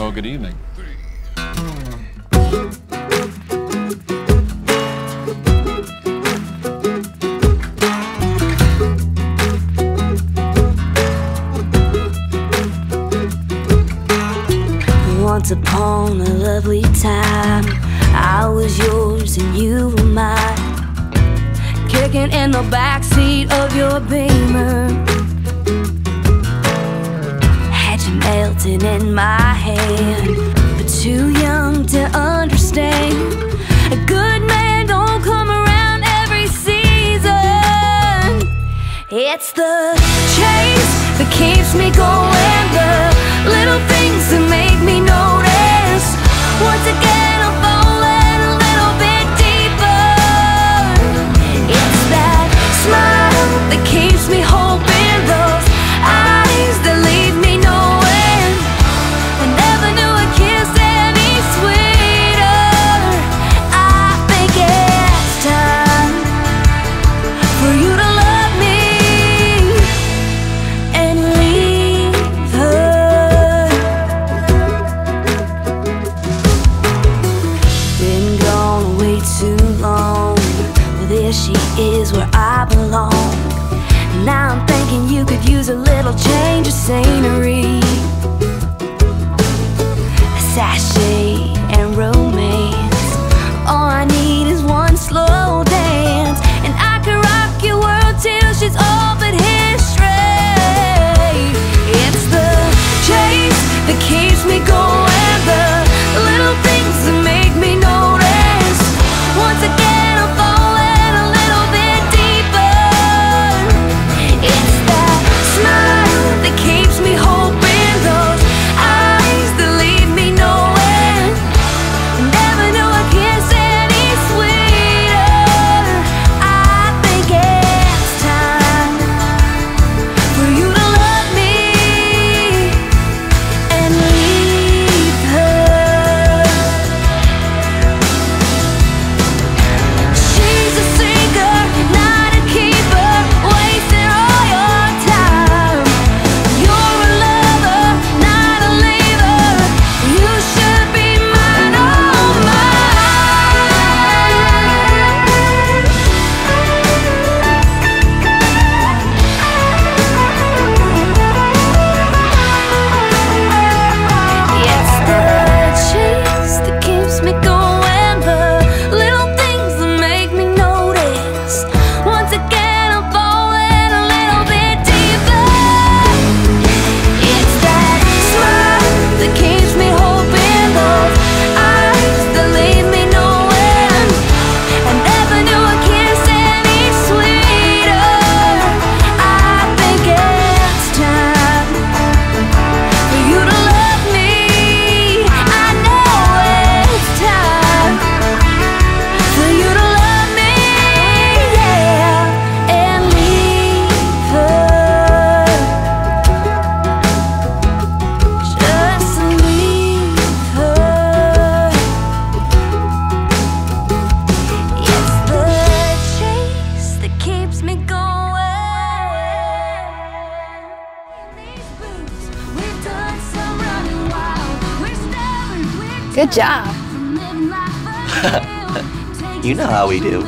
Oh, good evening. Once upon a lovely time, I was yours and you were mine. Kicking in the backseat of your beamer. something in my hand, but too young to understand. A good man don't come around every season. It's the chase that keeps me going. thinking you could use a little change of scenery. Good job. you know how we do.